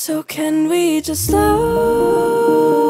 So, can we just slow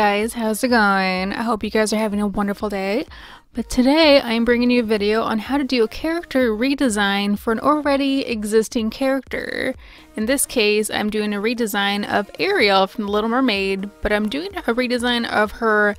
guys, how's it going? I hope you guys are having a wonderful day. But today I'm bringing you a video on how to do a character redesign for an already existing character. In this case, I'm doing a redesign of Ariel from The Little Mermaid, but I'm doing a redesign of her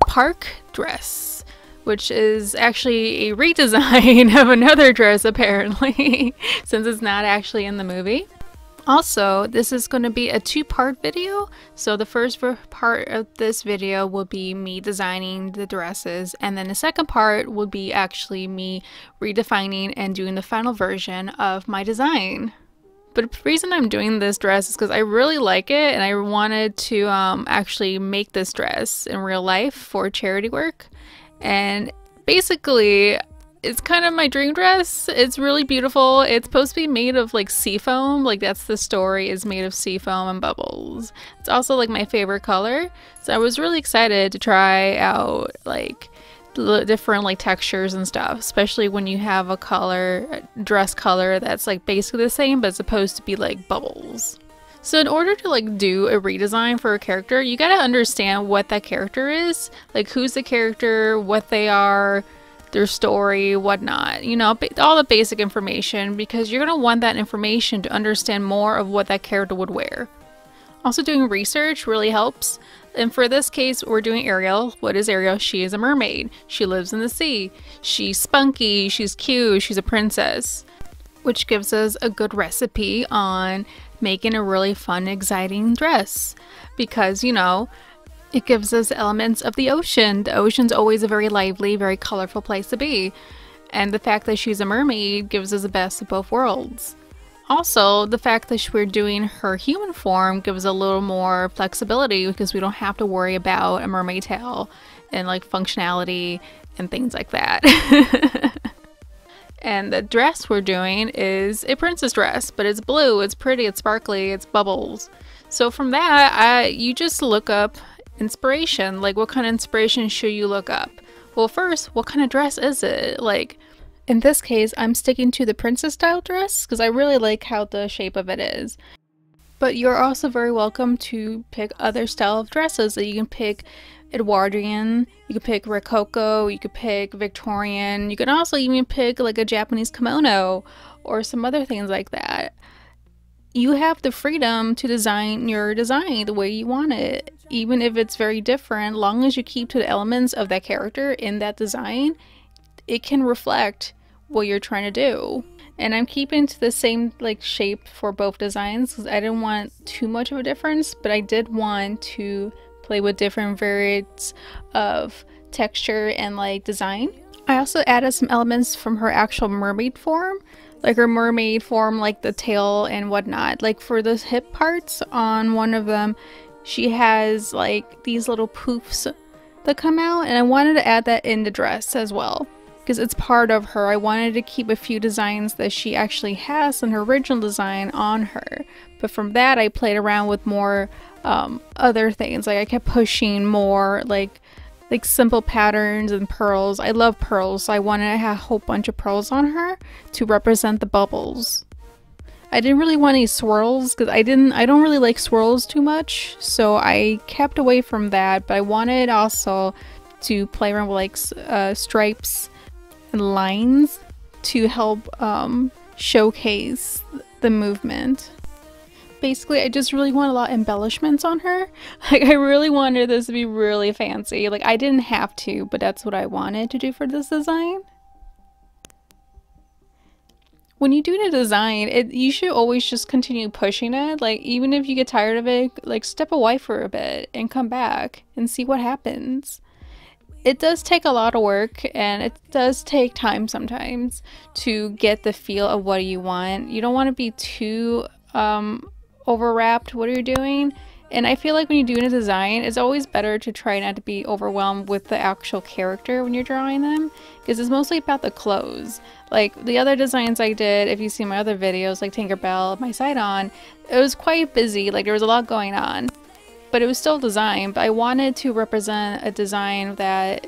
park dress, which is actually a redesign of another dress apparently, since it's not actually in the movie. Also, this is going to be a two-part video. So the first part of this video will be me designing the dresses and then the second part will be actually me redefining and doing the final version of my design. But the reason I'm doing this dress is because I really like it and I wanted to um, actually make this dress in real life for charity work. And basically, it's kind of my dream dress. It's really beautiful. It's supposed to be made of like sea foam. Like that's the story is made of sea foam and bubbles. It's also like my favorite color. So I was really excited to try out like different like textures and stuff, especially when you have a color a dress color that's like basically the same but it's supposed to be like bubbles. So in order to like do a redesign for a character, you got to understand what that character is, like who's the character, what they are, their story, whatnot. You know, all the basic information because you're gonna want that information to understand more of what that character would wear. Also, doing research really helps. And for this case, we're doing Ariel. What is Ariel? She is a mermaid. She lives in the sea. She's spunky. She's cute. She's a princess. Which gives us a good recipe on making a really fun, exciting dress. Because, you know, it gives us elements of the ocean. The ocean's always a very lively, very colorful place to be. And the fact that she's a mermaid gives us the best of both worlds. Also, the fact that we're doing her human form gives us a little more flexibility because we don't have to worry about a mermaid tail and like functionality and things like that. and the dress we're doing is a princess dress, but it's blue, it's pretty, it's sparkly, it's bubbles. So from that, I you just look up inspiration. Like what kind of inspiration should you look up? Well, first, what kind of dress is it? Like in this case, I'm sticking to the princess style dress because I really like how the shape of it is. But you're also very welcome to pick other style of dresses that you can pick Edwardian, you could pick Rococo, you could pick Victorian, you can also even pick like a Japanese kimono or some other things like that. You have the freedom to design your design the way you want it, even if it's very different, long as you keep to the elements of that character in that design, it can reflect what you're trying to do. And I'm keeping to the same like shape for both designs because I didn't want too much of a difference, but I did want to play with different variants of texture and like design. I also added some elements from her actual mermaid form, like her mermaid form, like the tail and whatnot. Like for the hip parts on one of them, she has like these little poofs that come out, and I wanted to add that in the dress as well because it's part of her. I wanted to keep a few designs that she actually has in her original design on her. But from that, I played around with more um, other things. Like I kept pushing more like like simple patterns and pearls. I love pearls, so I wanted to have a whole bunch of pearls on her to represent the bubbles. I didn't really want any swirls because I didn't I don't really like swirls too much, so I kept away from that. But I wanted also to play around with like uh, stripes and lines to help um, showcase the movement. Basically I just really want a lot of embellishments on her. Like I really wanted this to be really fancy. Like I didn't have to, but that's what I wanted to do for this design. When you do a design, it you should always just continue pushing it. Like even if you get tired of it, like step away for a bit and come back and see what happens it does take a lot of work and it does take time sometimes to get the feel of what you want. You don't want to be too um, overwrapped what are you're doing. And I feel like when you're doing a design, it's always better to try not to be overwhelmed with the actual character when you're drawing them because it's mostly about the clothes. Like the other designs I did, if you see my other videos like Tinkerbell, my side on, it was quite busy, like there was a lot going on but it was still design. But I wanted to represent a design that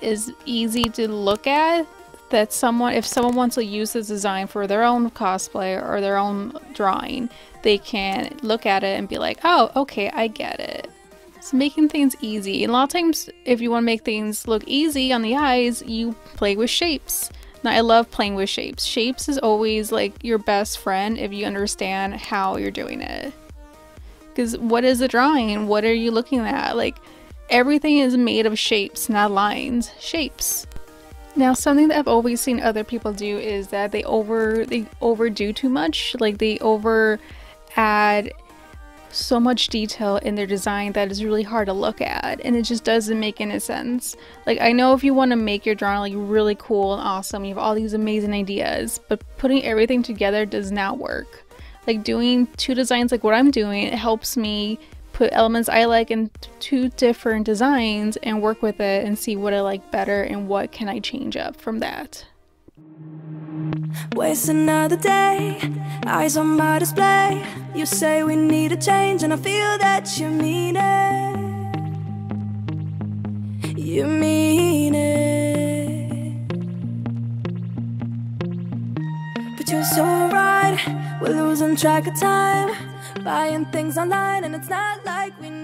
is easy to look at. That someone, if someone wants to use this design for their own cosplay or their own drawing, they can look at it and be like, oh, okay, I get it. It's making things easy. And a lot of times, if you want to make things look easy on the eyes, you play with shapes. Now, I love playing with shapes. Shapes is always like your best friend if you understand how you're doing it. Because what is a drawing? What are you looking at? Like, everything is made of shapes, not lines. Shapes. Now, something that I've always seen other people do is that they over they overdo too much. Like they over add so much detail in their design that is really hard to look at and it just doesn't make any sense. Like I know if you want to make your drawing like really cool and awesome, you have all these amazing ideas, but putting everything together does not work like doing two designs like what I'm doing, it helps me put elements I like in two different designs and work with it and see what I like better and what can I change up from that. Waste another day, eyes on my display. You say we need a change, and I feel that you mean it. You mean it. But you're so right. We're losing track of time, buying things online, and it's not like we.